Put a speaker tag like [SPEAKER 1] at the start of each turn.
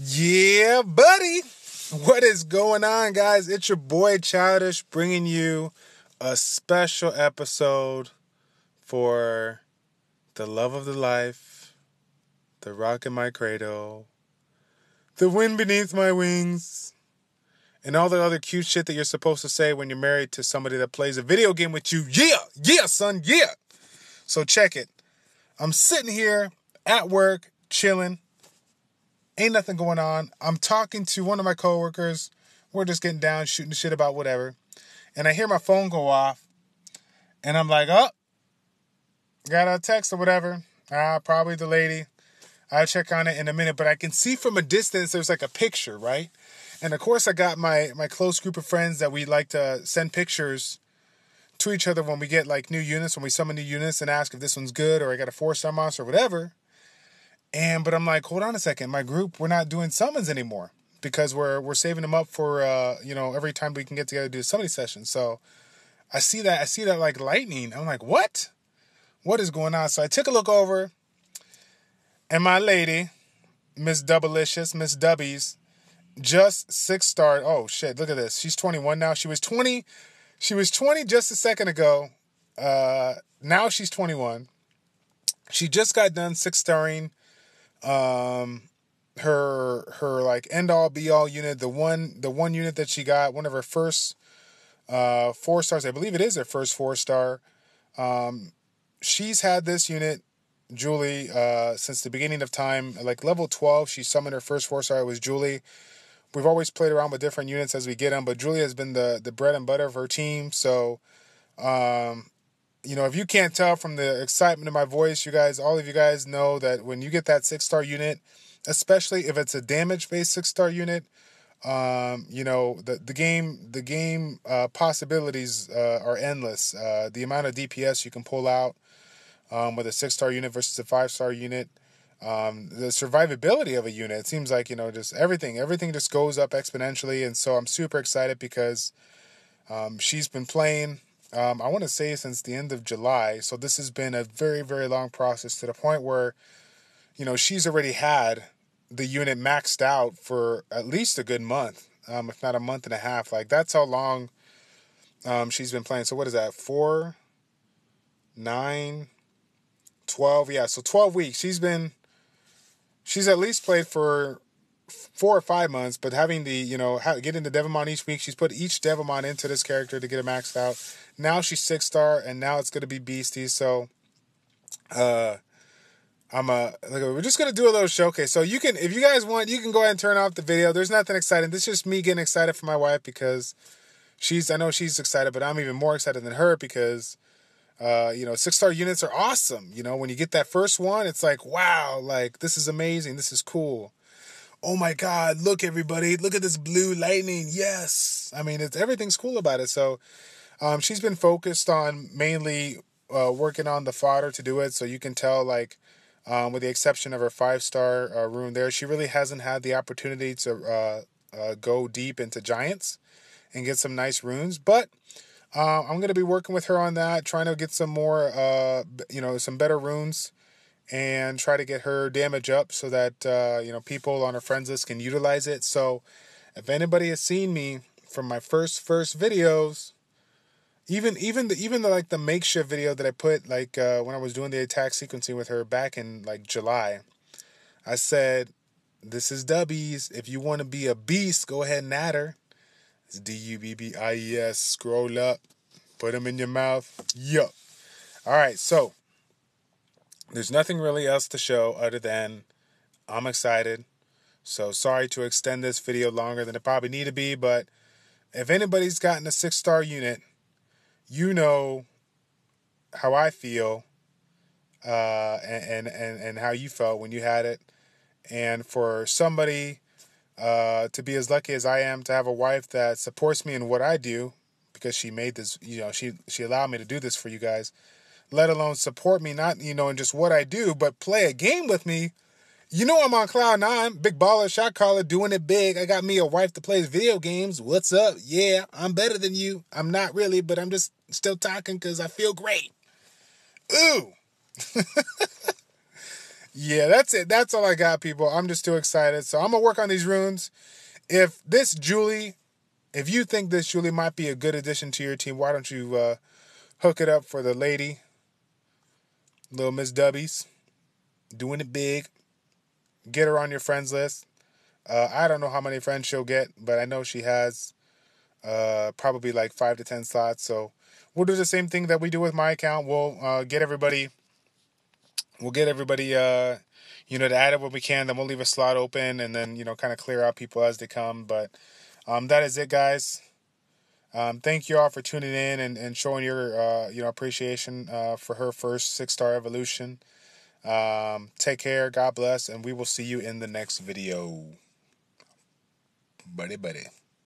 [SPEAKER 1] Yeah, buddy. What is going on, guys? It's your boy Childish bringing you a special episode for the love of the life, the rock in my cradle, the wind beneath my wings, and all the other cute shit that you're supposed to say when you're married to somebody that plays a video game with you. Yeah, yeah, son, yeah. So check it. I'm sitting here at work, chilling Ain't nothing going on. I'm talking to one of my coworkers. We're just getting down, shooting shit about whatever. And I hear my phone go off. And I'm like, oh, got a text or whatever. Ah, probably the lady. I'll check on it in a minute. But I can see from a distance there's like a picture, right? And of course I got my my close group of friends that we like to send pictures to each other when we get like new units, when we summon new units and ask if this one's good or I got a four star monster or whatever. And but I'm like, hold on a second, my group, we're not doing summons anymore because we're we're saving them up for uh, you know, every time we can get together to do a summoning session. So I see that I see that like lightning. I'm like, what? What is going on? So I took a look over and my lady, Miss Doubleicious, Miss Dubbies, just six star. Oh shit, look at this. She's 21 now. She was 20. She was 20 just a second ago. Uh now she's 21. She just got done six starring um her her like end all be all unit the one the one unit that she got one of her first uh four stars i believe it is her first four star um she's had this unit julie uh since the beginning of time like level 12 she summoned her first four star it was julie. We've always played around with different units as we get them but julie has been the the bread and butter of her team so um you know, if you can't tell from the excitement in my voice, you guys, all of you guys know that when you get that six star unit, especially if it's a damage based six star unit, um, you know, the the game the game uh, possibilities uh, are endless. Uh, the amount of DPS you can pull out um, with a six star unit versus a five star unit. Um, the survivability of a unit it seems like you know just everything everything just goes up exponentially and so i'm super excited because um, she's been playing um, I want to say since the end of July. So this has been a very, very long process to the point where, you know, she's already had the unit maxed out for at least a good month, um, if not a month and a half. Like that's how long um, she's been playing. So what is that? Four, nine, 12. Yeah, so 12 weeks. She's been, she's at least played for four or five months, but having the, you know, getting the Devilmon each week, she's put each Devilmon into this character to get it maxed out. Now she's six star, and now it's gonna be Beastie. So, uh, I'm a we're just gonna do a little showcase. So you can, if you guys want, you can go ahead and turn off the video. There's nothing exciting. This is just me getting excited for my wife because she's. I know she's excited, but I'm even more excited than her because. Uh, you know, six star units are awesome. You know, when you get that first one, it's like, wow, like this is amazing. This is cool. Oh my God, look, everybody, look at this blue lightning. Yes. I mean, it's everything's cool about it. So, um, she's been focused on mainly uh, working on the fodder to do it. So you can tell, like, um, with the exception of her five star uh, rune there, she really hasn't had the opportunity to uh, uh go deep into giants and get some nice runes. But uh, I'm going to be working with her on that, trying to get some more, uh, you know, some better runes and try to get her damage up so that, uh, you know, people on her friends list can utilize it. So if anybody has seen me from my first, first videos, even even the even the like the makeshift video that I put like uh, when I was doing the attack sequencing with her back in like July, I said, "This is Dubbies. If you want to be a beast, go ahead and add her. It's D U B B I E S. Scroll up, put them in your mouth. Yup. All right, so there's nothing really else to show other than I'm excited. So sorry to extend this video longer than it probably need to be, but if anybody's gotten a six star unit you know how I feel uh, and, and, and how you felt when you had it. And for somebody uh, to be as lucky as I am to have a wife that supports me in what I do, because she made this, you know, she she allowed me to do this for you guys, let alone support me, not you know in just what I do, but play a game with me you know I'm on cloud nine, big baller, shot caller, doing it big. I got me a wife that plays video games. What's up? Yeah, I'm better than you. I'm not really, but I'm just still talking because I feel great. Ooh. yeah, that's it. That's all I got, people. I'm just too excited. So I'm gonna work on these runes. If this Julie, if you think this Julie might be a good addition to your team, why don't you uh, hook it up for the lady, little Miss Dubbies, doing it big. Get her on your friends list. Uh, I don't know how many friends she'll get, but I know she has uh, probably like five to ten slots. So we'll do the same thing that we do with my account. We'll uh, get everybody. We'll get everybody. Uh, you know, to add it when we can. Then we'll leave a slot open, and then you know, kind of clear out people as they come. But um, that is it, guys. Um, thank you all for tuning in and, and showing your uh, you know appreciation uh, for her first six star evolution. Um, take care, God bless, and we will see you in the next video. Buddy, buddy.